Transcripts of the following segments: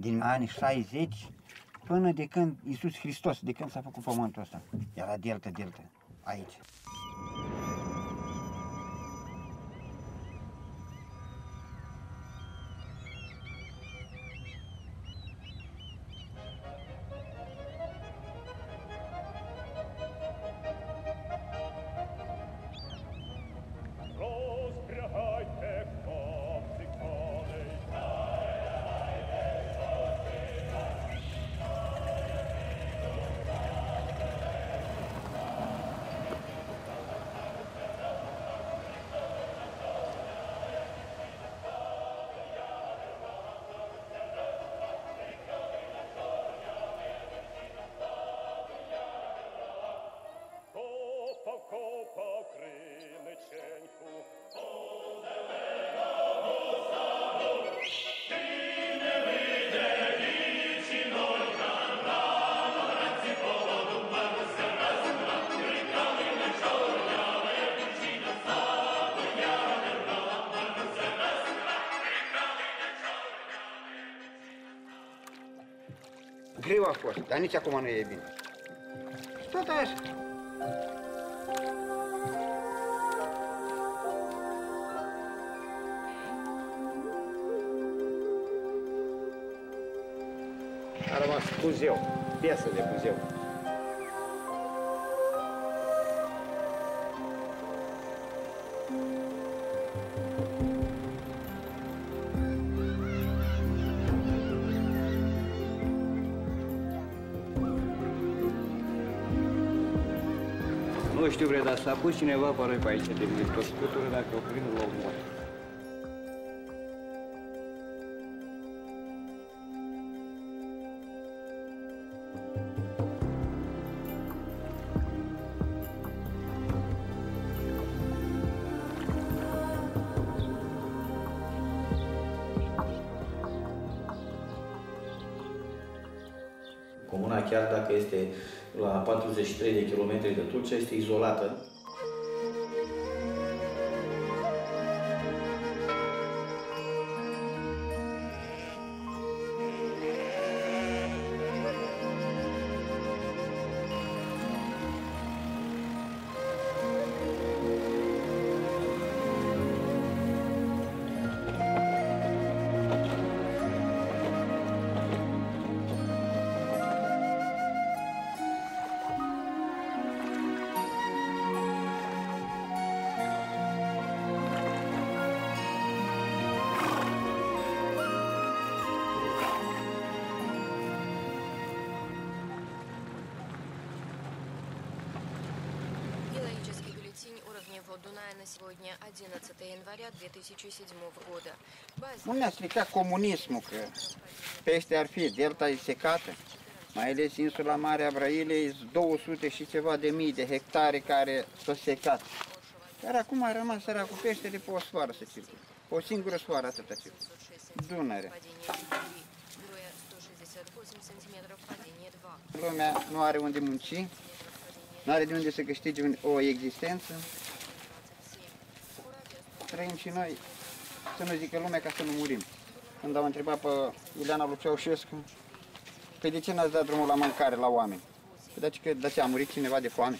din anii 60 până de când Iisus Hristos, de când s-a făcut pământul ăsta. Era delta, delta, aici. Greu a fost, dar nici acum nu e bine. Și tot așa. A rămas Buzeu, piesă de Buzeu. Știu, bre, dar s-a pus cineva pe noi pe aici de pe scutură, dacă o prind la este la 43 de kilometri de Tulcea, este izolată. Дуная на сегодня 11 января 2007 года. База Nu ne-a stricat comunismul, că peste ar fi, delta e secată. Mai ales insula Mare a Brăilei, 200 și ceva de mii de hectare care s-au secat. Dar acum a rămas săracul peștele pe o soară să circule. O singură soară atâta circulă. 600 Dunăre. падение 3, Героя 168 сантиметров, падение 2. Lumea nu are unde munci, nu are de unde să câștige un- o existență. Trăim și noi, să nu zică lumea, ca să nu murim. Când am întrebat pe Ileana lui Ceaușescu, Păi de ce n-ați dat drumul la mâncare la oameni? Păi de ce, că, de ce a murit cineva de foame?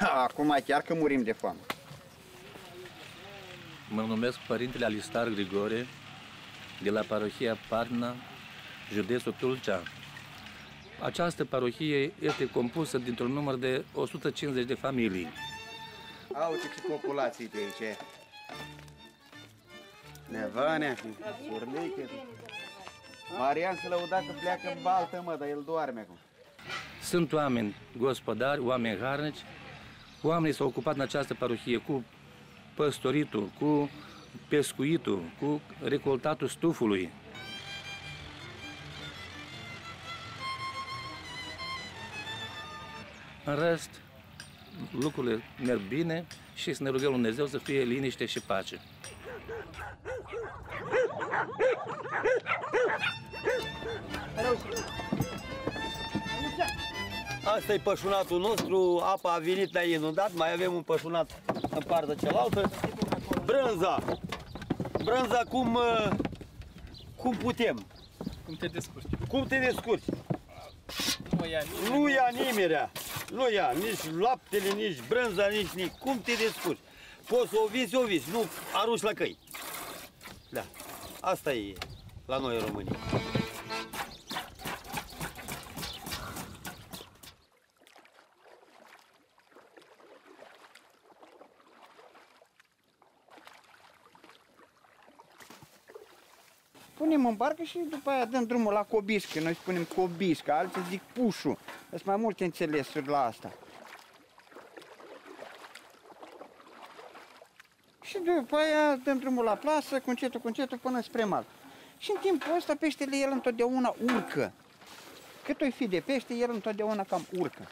Acum chiar că murim de foame. Mă numesc Părintele Alistar Grigore, de la parohia Parna, județul Tulcea. Această parohie este compusă dintr-un număr de 150 de familii. Au ce populații de aici. Nevane, surliche. Marian se lăuda că pleacă în baltă, mă, dar el doarme acum. Sunt oameni gospodari, oameni harnici. Oamenii s-au ocupat în această parohie cu păstoritul, cu pescuitul, cu recoltatul stufului. În rest, lucrurile merg bine și să ne rugăm lui Dumnezeu să fie liniște și pace. Asta e pășunatul nostru, apa a venit, ne-a inundat, mai avem un pășunat în partea cealaltă. Brânza, brânza cum, uh, cum putem. Cum te descurci? Cum te descurci? Nu mă ia nimeni. Nu ia nimerea. Nu ia nici laptele, nici brânza, nici nic. Cum te descurci? Poți să o vinzi, o vinzi. Nu arunci la căi. Da. Asta e la noi în România. Punem în barcă și după aia dăm drumul la cobiscă. Noi spunem cobiscă, alții zic pușu. Sunt mai multe înțelesuri la asta. Și după aia dăm drumul la plasă, cu încetul, cu încetul, până spre mal. Și în timpul ăsta peștele el întotdeauna urcă. Cât o fi de pește, el întotdeauna cam urcă.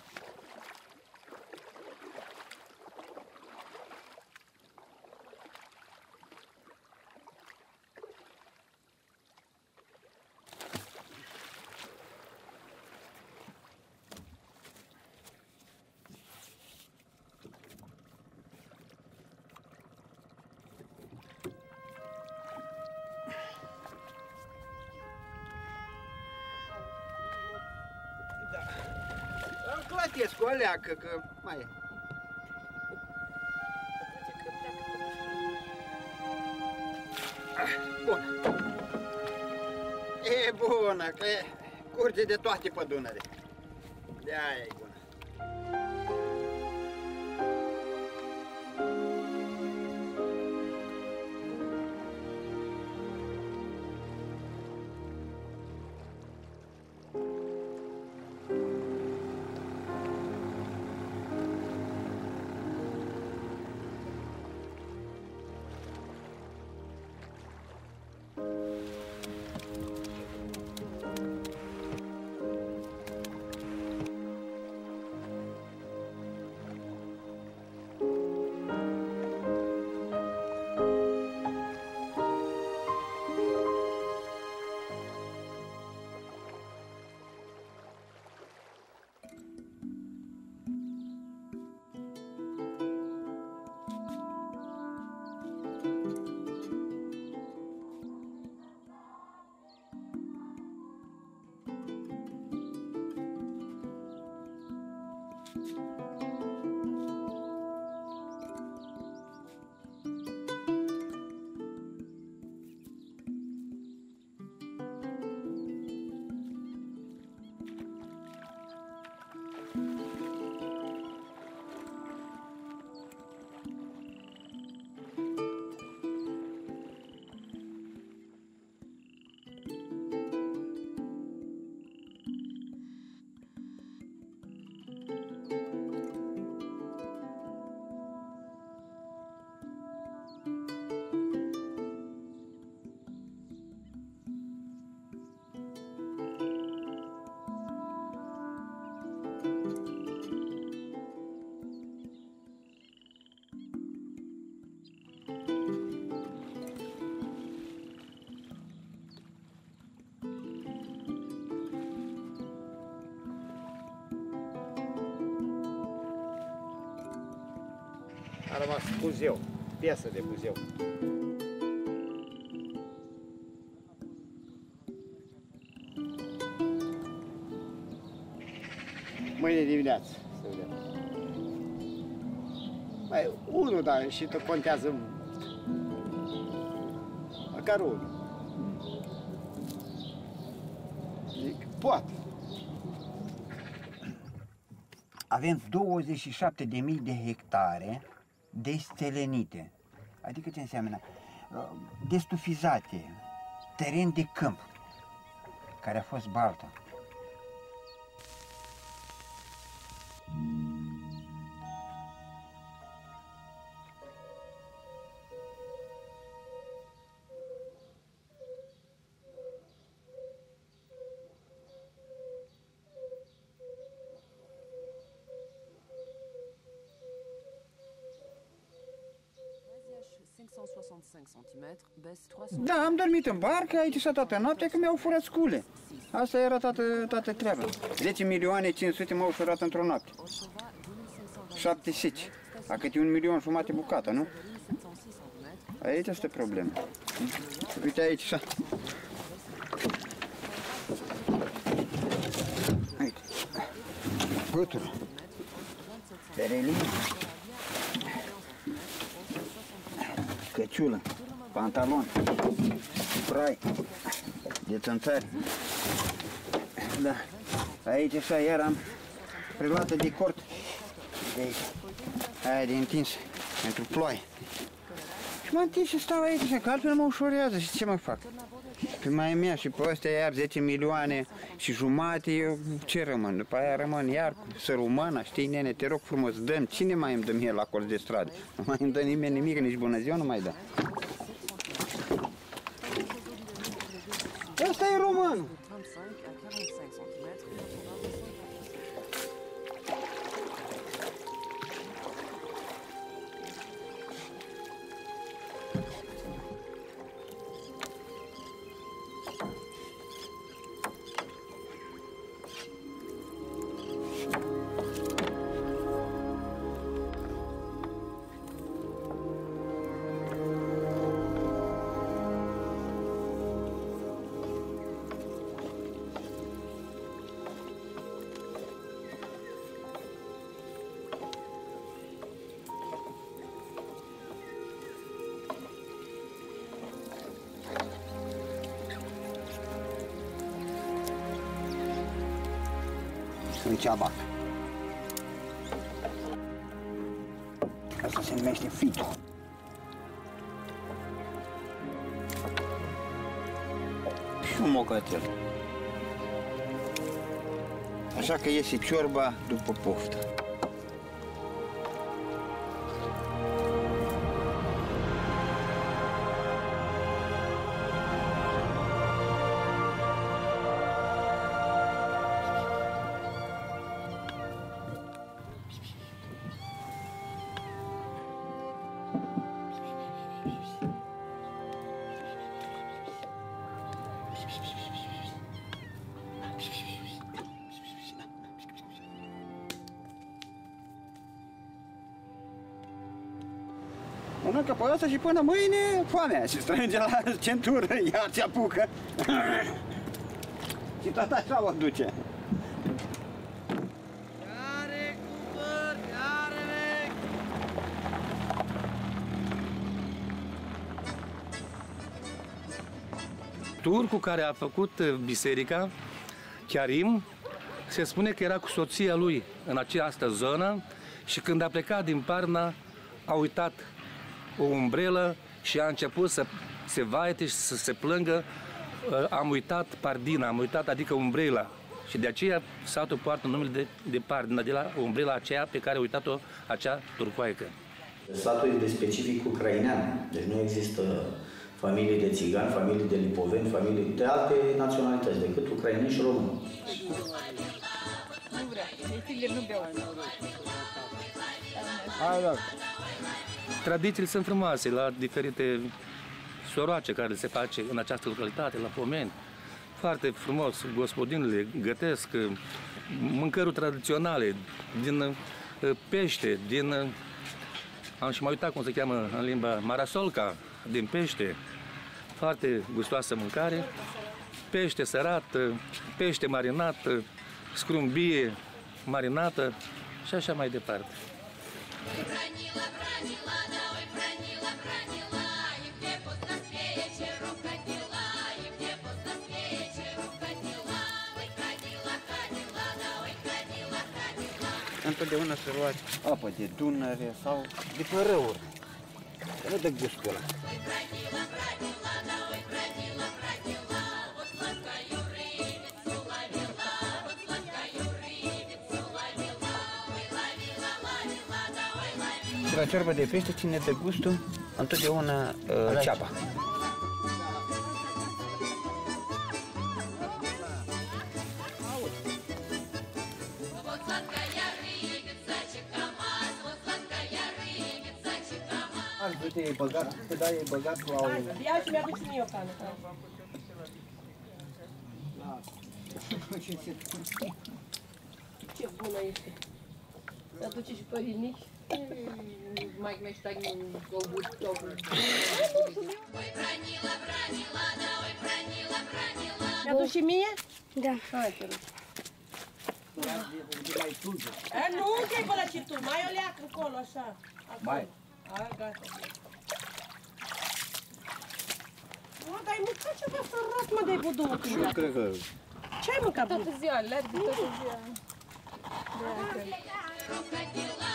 Îl clatesc o leacă, că mai e. Ah, Bun. E bună, că e curge de toate pe Dunăre. De aia e bună. Rămas Buzeu, piesă de Buzeu. Mâine dimineață, să vedem. Mai unul, dar și tot contează mult. Măcar unul. Zic, poate. Avem 27.000 de hectare destelenite. Adică ce înseamnă? Uh, Destufizate, teren de câmp, care a fost baltă. Da, am dormit în barcă, aici s-a toată noaptea, că mi-au furat scule. Asta era toată, toată treaba. 10 milioane 500 m-au furat într-o noapte. 70. A câte un milion jumate bucată, nu? Aici este problema. Uite aici, așa. Uite. Gâtul. Perelii. Căciulă. Pantalon. Prai. De țânțari. Da. Aici așa iar am preluată de cort. De aici. Aia de întins. Pentru ploaie. Și m-am întins și stau aici, așa, că altfel mă ușurează și ce mă fac? Pe mai mea și pe astea iar 10 milioane și jumate, eu ce rămân? După aia rămân iar cu sărumana, știi, nene, te rog frumos, dăm, cine mai îmi dă mie la colț de stradă? Nu mai îmi dă nimeni nimic, nici bună ziua nu mai dă. Sunt ceabac. Asta se numește fito. Și un mocățel. Așa că iese ciorba după poftă. Mănâncă pe asta și până mâine foamea și strânge la centură, iar se apucă. și tot așa o duce. Turcul care a făcut uh, biserica, Chiarim, se spune că era cu soția lui în această zonă și când a plecat din Parna a uitat o umbrelă și a început să se vaite și să se plângă. Uh, Am uitat Pardina, am uitat, adică umbrela. Și de aceea satul poartă numele de, de Pardina, de la umbrela aceea pe care a uitat-o acea turcoaică. Satul este de specific ucrainean, deci nu există familii de țigani, familii de lipoveni, familii de alte naționalități decât ucraineni și români. Hai, da. Tradițiile sunt frumoase la diferite soroace care se face în această localitate, la Pomeni. Foarte frumos, gospodinile gătesc uh, mâncăruri tradiționale din uh, pește, din... uh, Am și mai uitat cum se cheamă în limba marasolca, din pește foarte gustoasă mâncare, pește sărat, pește marinat, scrumbie marinată și așa mai departe. Întotdeauna să luați apă de Dunăre sau de pe râuri. Nu dă ghișcul ăla. la ciorbă de pește ține de gustul întotdeauna uh, ceapa. Uite, e băgat, că da, e băgat cu aur. Ia și mi-aduci mie o cană. Ce bună este. Să duce și părinii. Mai meștag în golbut, tocul. Ой, бранила, бранила, да ой, бранила, бранила. Mi-aduc și mie? Da. Hai, te rog. E, nu, că e pe la citul, mai o leacă încolo, așa. Acolo. Mai. A, gata. Mă, dar ai mâncat ceva sărat, mă, de-ai văzut două Și eu cred că... Ce ai mâncat, bă? Toată ziua, alerg toată ziua. Ходила, и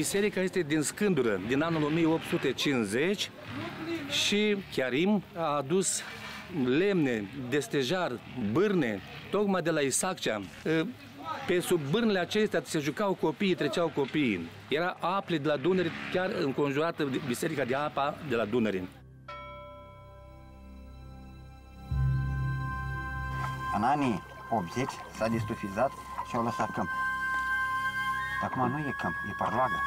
Biserica este din Scândură, din anul 1850 și Chiarim a adus lemne, destejar, bârne, tocmai de la Isaccea. Pe sub bârnele acestea se jucau copiii, treceau copiii. Era aple de la Dunăre, chiar înconjurată de biserica de apa de la Dunăre. În anii 80 s-a distufizat și au lăsat câmp. Dar acum nu e câmp, e parloagă.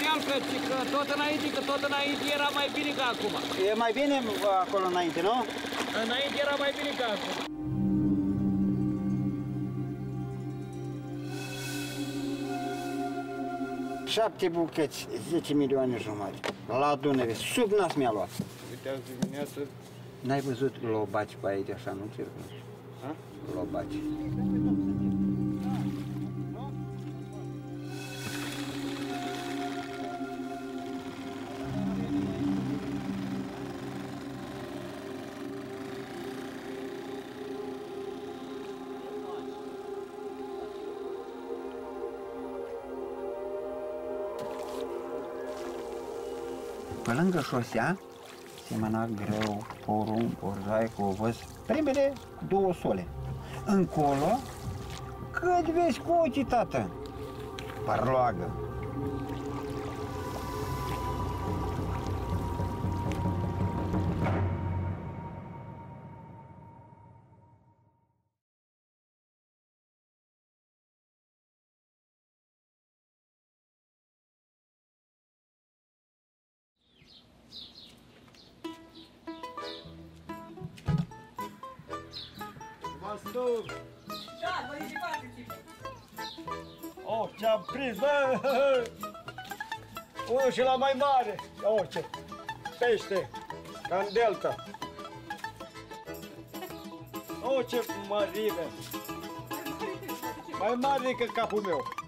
Acolo la deal, că, că tot înainte, că tot înainte era mai bine ca acum. E mai bine acolo înainte, nu? Înainte era mai bine ca acum. Șapte bucăți, 10 milioane jumătate. La Dunăre, sub nas mi-a luat. Uite, azi dimineață... N-ai văzut lobaci pe aici, așa, nu circulă? Ha? Lobaci. Pe lângă șosea, semăna greu, porumb, porzai, cu ovăz, primele două sole. Încolo, cât vezi cu ochii, tată? Parloagă. Da, bă, e Oh, ce-am prins, bă! Unul și la mai mare. Oh, ce pește, ca în delta. Oh, ce mărime! Mai mare decât capul meu.